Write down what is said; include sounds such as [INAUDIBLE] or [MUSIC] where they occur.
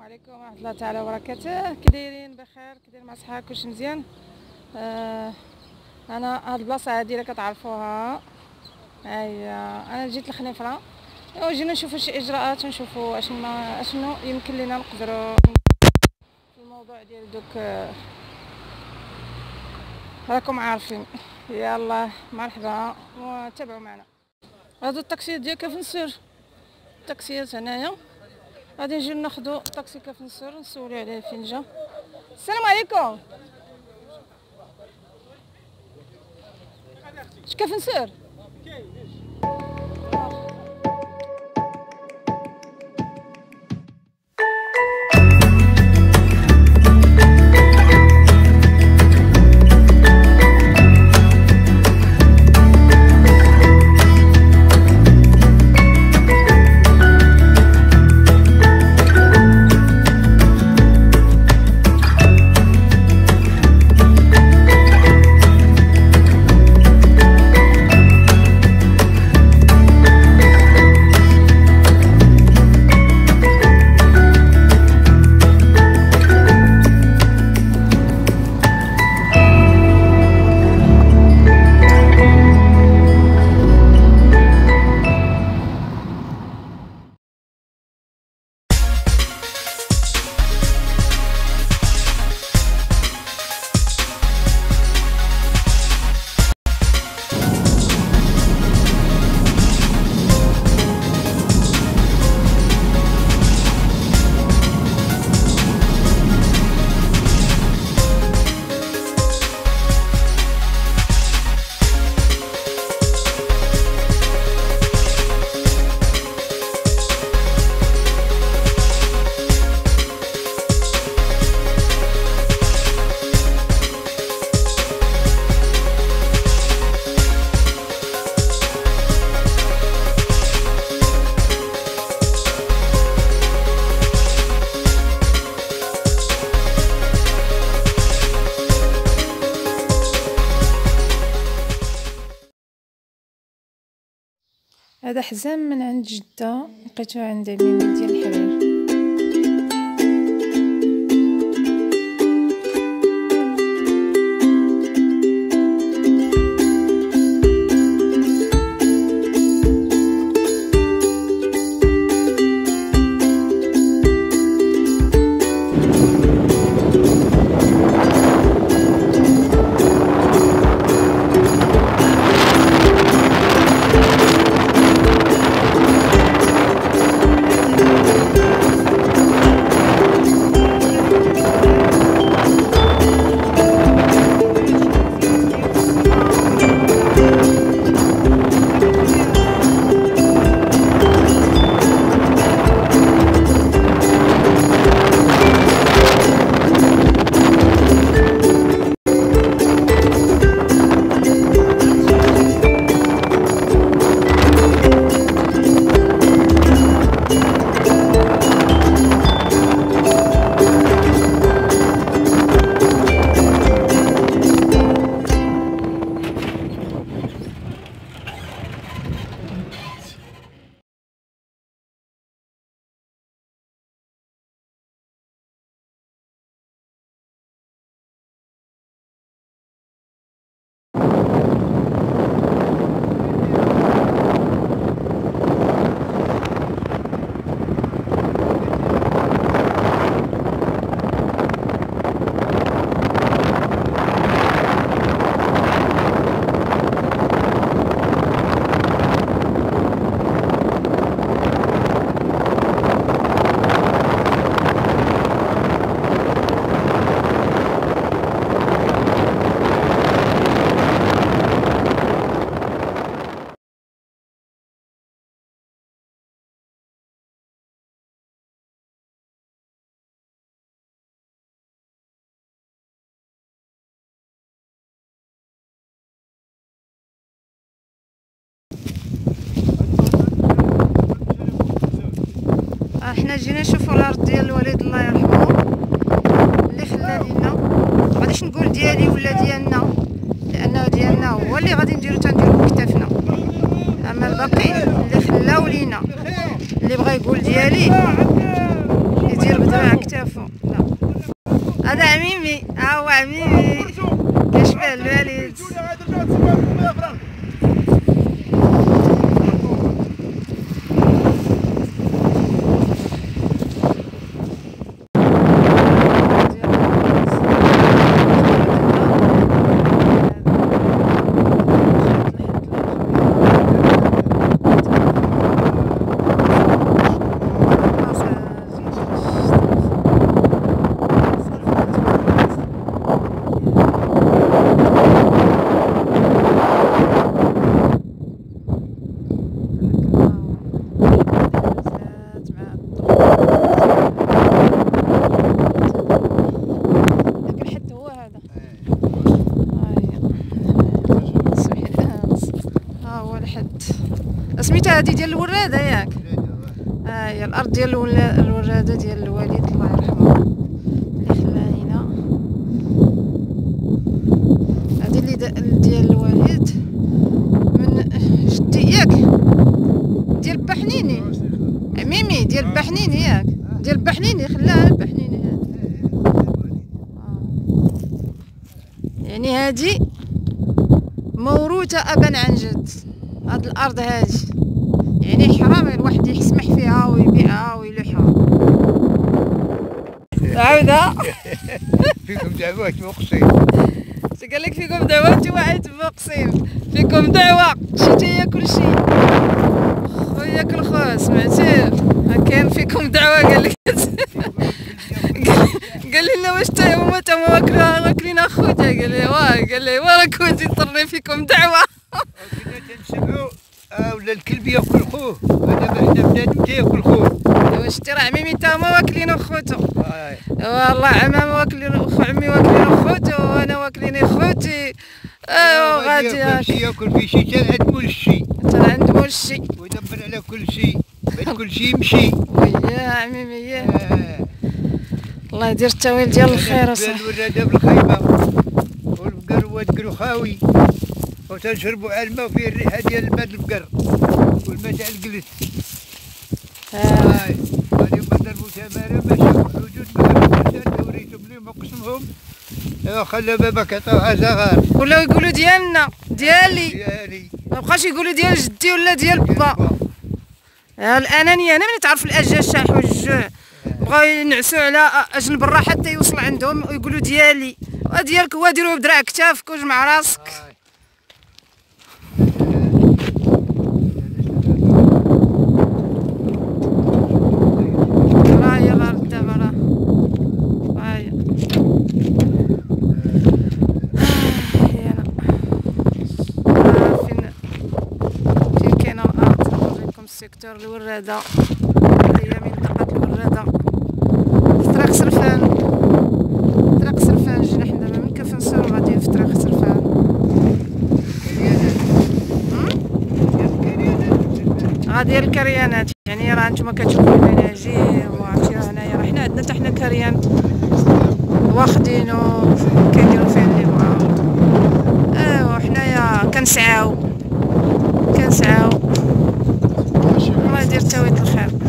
عليكم ورحمة الله تعالى وبركاته. كي دايرين بخير كي داير مع صحابك كلشي مزيان. آه أنا هاد البلاصة هادي اللي كتعرفوها. هي أنا جيت لخنيفرة. ايوا جينا نشوفوا شي إجراءات ونشوفوا أشنو أشنو يمكن لينا نقدروا في الموضوع ديال دوك آه، راكم عارفين. يلا مرحبا وتابعوا معنا. هادو الطاكسيات ديال كافنسور الطاكسيات هنايا. غادي نجيو ناخدو طاكسي كافنسور نسولو عليه فين جا. السلام عليكم. اش كافنسور هذا حزام من عند جدة. لقيتو عند ميمي ديال الحرير. حنا جينا نشوفوا الأرض ديال الوالد الله يرحمه. اللي خلى لينا غاديش نقول ديالي ولا ديالنا لأنه ديالنا هو اللي غادي نديرو تنديرو بكتافنا أما الباقي اللي خلاو لينا اللي بغى يقول ديالي يدير بدراع كتافو لا هذا عميمي ها هو عميمي. كيشبه الوالد. هذه ديال الوراده ياك. ها هي الأرض ديال الوراده ديال الوالد الله يرحمه. اللي خلاها هنا. هذه اللي ديال الوالد من جدي ياك. ديال بحنيني ميمي ديال بحنيني ياك. ديال بحنيني خلاها البحنيني هذه. يعني هذه موروثة أبا عن جد. هاد الأرض هذه. يعني حرام الواحد يسمح فيها ويبيعها ويلوحها. [LAUGHS] عاودة. [LAUGHS] فيكم دعوات مقصي قال لك فيكم دعوة انت واحد مقسم فيكم دعوة. شتي هي كل شيء خويا كل خو سمعتي كاين فيكم دعوة؟ قال لك. [LAUGHS] قال لي لا واش تا هما تا هما واكلين اخوتها قال لي واه. قال لي واه كنت تطرني فيكم دعوة. ولا الكلب ياكل خوه. هذا ما حنا بنادم تياكل خوه. واش تي راه عميمي تا هما واكلين اخوتو آه. والله عمام واكلين عمي واكلين اخوتو وأنا واكلين اخوتي ايوا غادي ياكل في شي عند مول الشي. انت راه عند مول الشي. ويدبر على كل شي. بعد كل شي يمشي. ويا عميمي يا آه. الله يدير التاويل ديال الخير اصاحبي الولادة بالخيمه والبقر هو تقرو خاوي. وتنشربوا على الماء وفيه الريحه ديال الماء البقر والماء تاع القلت. آه. هاي. هذه ما ضربوا تمارا ما شافوا ما وريتهم لهم وقسمهم خلى بابك عطاوها زغار ولاو يقولوا ديالنا. ديالي. ديالي. ما بقاش يقولوا ديال جدي ولا ديال با ها الأنانية. أنا من تعرف الاجل الشاح والجوع بغاو ينعسوا على اجنب الرا حتى يوصل عندهم ويقولوا ديالي. وديالك هو ديروه بدراع كتافك وجمع راسك. شجر الوراده هي منطقه الوراده في طريق سرفان. طريق سرفان جينا حنا دابا من كفنسور غاديين في طريق سرفان. غادي الكريانات. يعني راه نتوما كتشوفو المناجم وعرفتي راه هنايا راه حنا عندنا حتى حنا كريان. واخدينو كيديرو فيه اللي بغاو. آه، ايوا حنايا كنسعاو. كنسعاو. تساوي الخير.